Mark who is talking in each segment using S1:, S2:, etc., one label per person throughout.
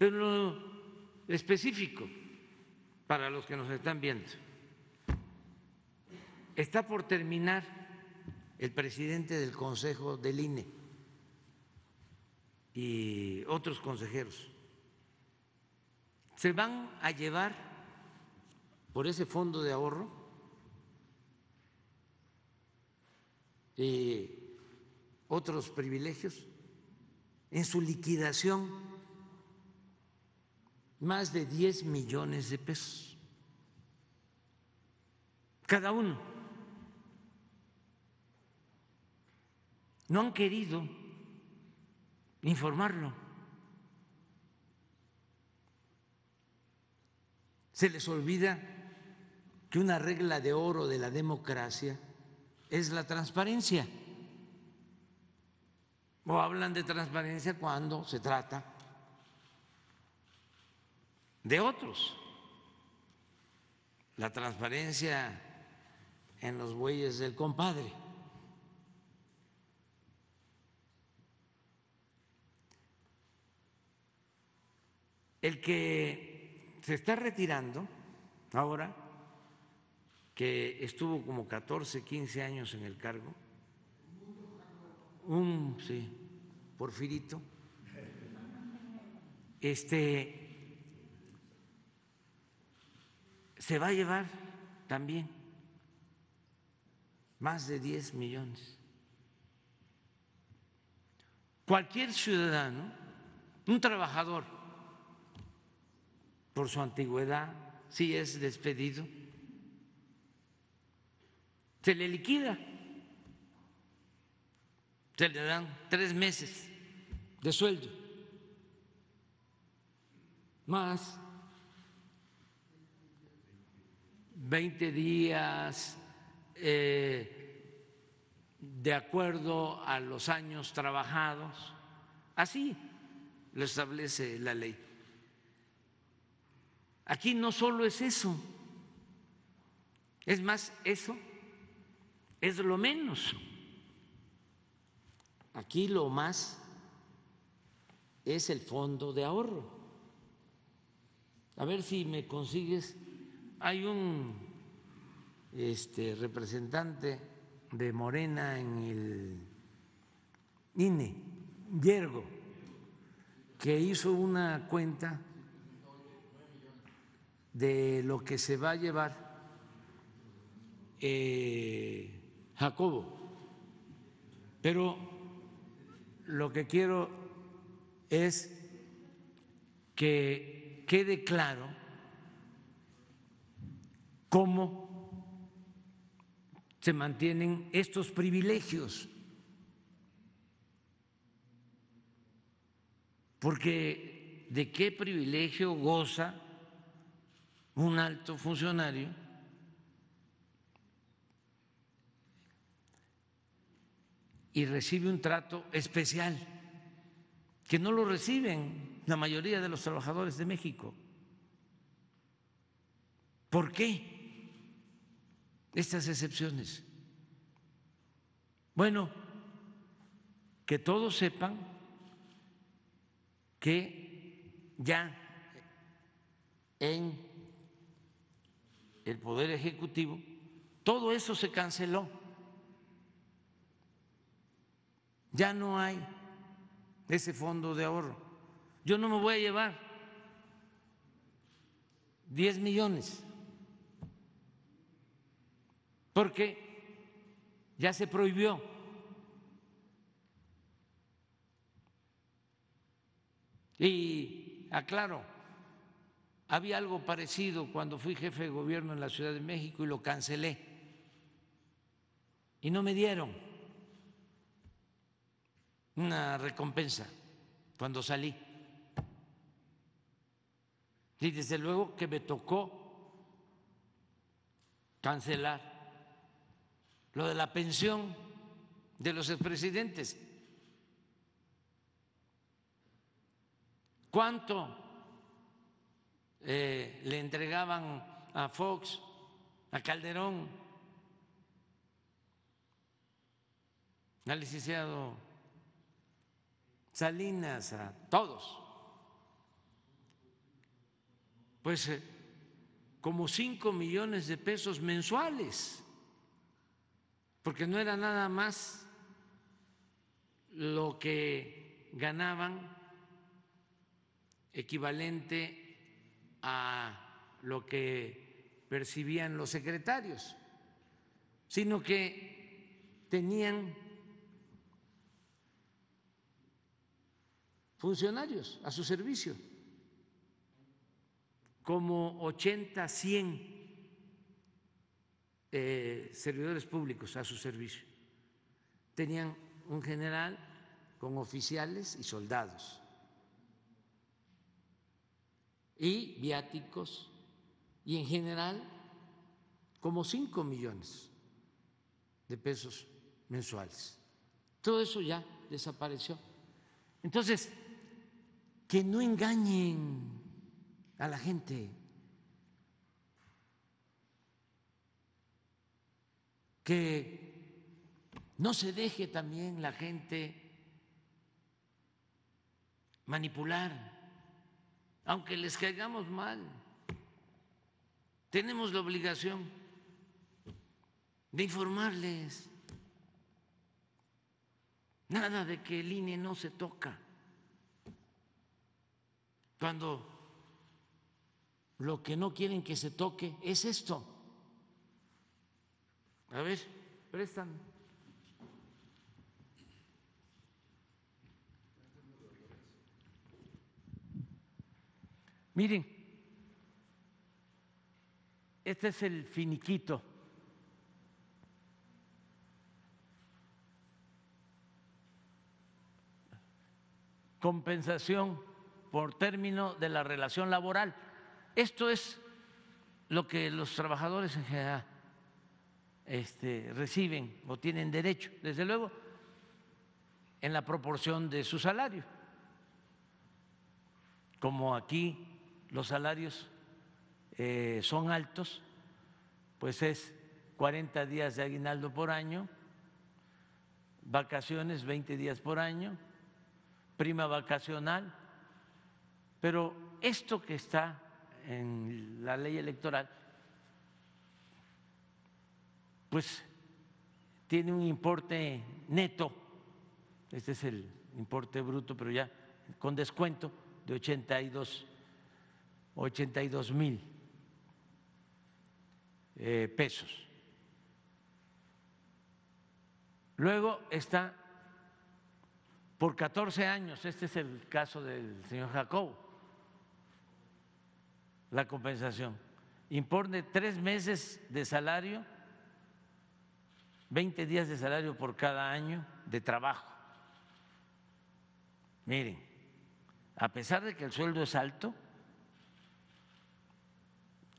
S1: Pero específico para los que nos están viendo. Está por terminar el presidente del Consejo del INE y otros consejeros. Se van a llevar por ese fondo de ahorro eh, otros privilegios en su liquidación más de 10 millones de pesos cada uno. No han querido informarlo. Se les olvida que una regla de oro de la democracia es la transparencia. O hablan de transparencia cuando se trata de otros. La transparencia en los bueyes del compadre. El que se está retirando ahora, que estuvo como 14, 15 años en el cargo, un, sí, Porfirito, este, se va a llevar también más de 10 millones. Cualquier ciudadano, un trabajador, por su antigüedad, si es despedido, se le liquida, se le dan tres meses de sueldo, más 20 días, eh, de acuerdo a los años trabajados. Así lo establece la ley. Aquí no solo es eso, es más, eso es lo menos. Aquí lo más es el fondo de ahorro. A ver si me consigues, hay un este, representante de Morena en el INE, Yergo, que hizo una cuenta de lo que se va a llevar eh, Jacobo. Pero lo que quiero es que quede claro cómo se mantienen estos privilegios. Porque ¿de qué privilegio goza un alto funcionario y recibe un trato especial que no lo reciben la mayoría de los trabajadores de México? ¿Por qué? Estas excepciones. Bueno, que todos sepan que ya en el Poder Ejecutivo todo eso se canceló. Ya no hay ese fondo de ahorro. Yo no me voy a llevar 10 millones porque ya se prohibió. Y aclaro, había algo parecido cuando fui jefe de gobierno en la Ciudad de México y lo cancelé. Y no me dieron una recompensa cuando salí. Y desde luego que me tocó cancelar lo de la pensión de los expresidentes. ¿Cuánto eh, le entregaban a Fox, a Calderón, al licenciado Salinas, a todos? pues eh, como cinco millones de pesos mensuales, porque no era nada más lo que ganaban equivalente a lo que percibían los secretarios, sino que tenían funcionarios a su servicio, como 80, 100 eh, servidores públicos a su servicio. Tenían un general con oficiales y soldados y viáticos y en general como 5 millones de pesos mensuales. Todo eso ya desapareció. Entonces, que no engañen a la gente, que no se deje también la gente manipular, aunque les caigamos mal. Tenemos la obligación de informarles. Nada de que el INE no se toca cuando lo que no quieren que se toque es esto. A ver, prestan. Miren, este es el finiquito. Compensación por término de la relación laboral. Esto es lo que los trabajadores en general este, reciben o tienen derecho, desde luego, en la proporción de su salario. Como aquí los salarios eh, son altos, pues es 40 días de aguinaldo por año, vacaciones 20 días por año, prima vacacional pero esto que está en la ley electoral, pues tiene un importe neto, este es el importe bruto, pero ya con descuento de 82, 82 mil eh, pesos. Luego está por 14 años, este es el caso del señor Jacobo, la compensación. Importe tres meses de salario, 20 días de salario por cada año de trabajo. Miren, a pesar de que el sueldo es alto,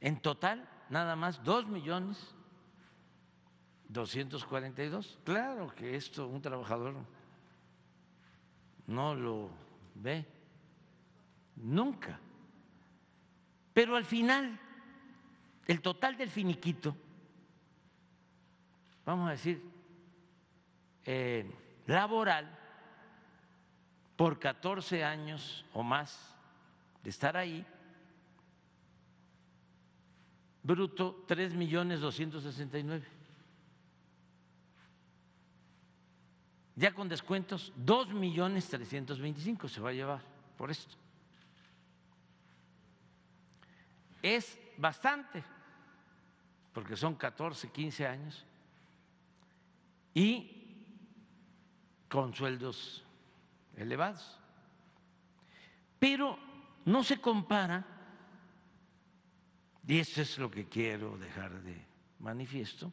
S1: en total nada más dos millones doscientos cuarenta y dos. Claro que esto un trabajador no lo ve nunca. Pero al final, el total del finiquito, vamos a decir, eh, laboral, por 14 años o más de estar ahí, bruto 3 millones 269. Ya con descuentos, 2 millones 325 se va a llevar por esto. es bastante, porque son 14, 15 años, y con sueldos elevados. Pero no se compara, y eso es lo que quiero dejar de manifiesto,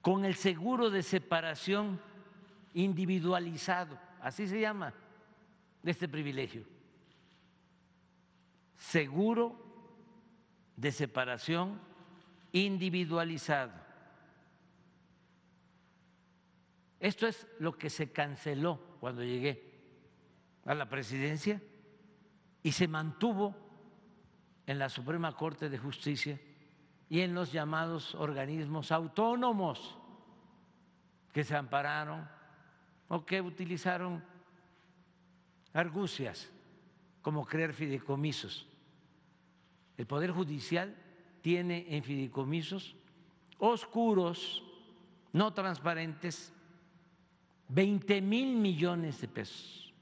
S1: con el seguro de separación individualizado, así se llama este privilegio, seguro de separación individualizado. Esto es lo que se canceló cuando llegué a la presidencia y se mantuvo en la Suprema Corte de Justicia y en los llamados organismos autónomos que se ampararon o que utilizaron argucias como creer fideicomisos. El Poder Judicial tiene en fideicomisos oscuros, no transparentes, 20 mil millones de pesos.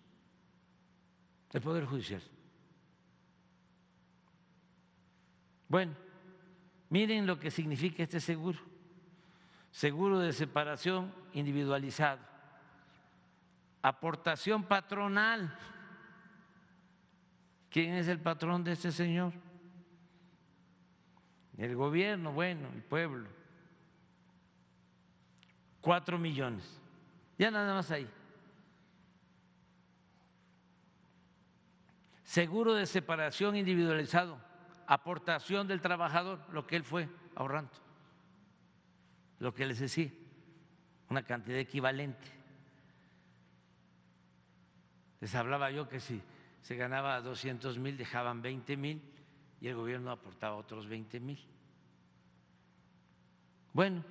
S1: El Poder Judicial. Bueno, miren lo que significa este seguro. Seguro de separación individualizado. Aportación patronal. ¿Quién es el patrón de este señor? El gobierno, bueno, el pueblo. Cuatro millones. Ya nada más ahí. Seguro de separación individualizado, aportación del trabajador, lo que él fue ahorrando, lo que les decía, una cantidad equivalente. Les hablaba yo que si se ganaba 200 mil, dejaban 20 mil y el gobierno aportaba otros 20 mil. Bueno,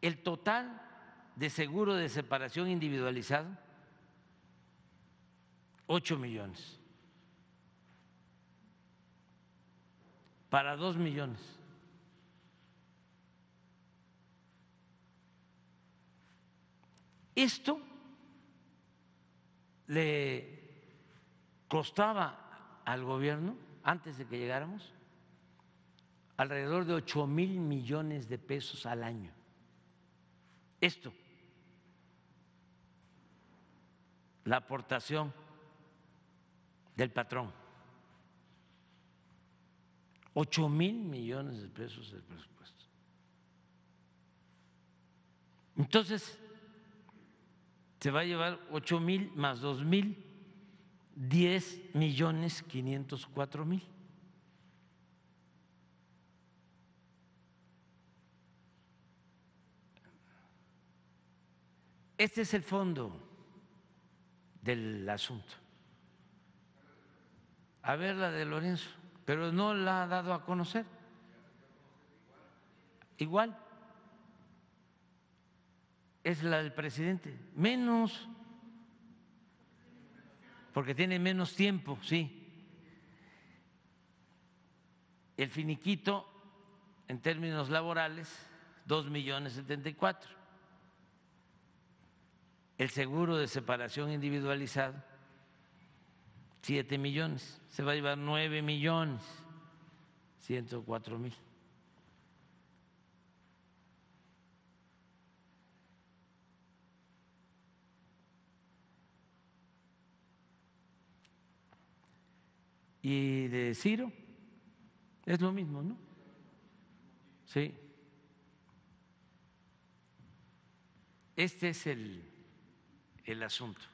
S1: el total de seguro de separación individualizado, 8 millones. Para 2 millones. Esto le costaba al gobierno, antes de que llegáramos, alrededor de 8 mil millones de pesos al año. Esto, la aportación del patrón. 8 mil millones de pesos del presupuesto. Entonces, se va a llevar 8 mil más 2 mil, 10 millones 504 mil. Este es el fondo del asunto. A ver la de Lorenzo, pero no la ha dado a conocer. Igual. Es la del presidente. Menos. Porque tiene menos tiempo, sí. El finiquito, en términos laborales, dos millones setenta y cuatro el seguro de separación individualizado, 7 millones, se va a llevar 9 millones, 104 mil. Y de Ciro es lo mismo, ¿no? Sí. Este es el el asunto.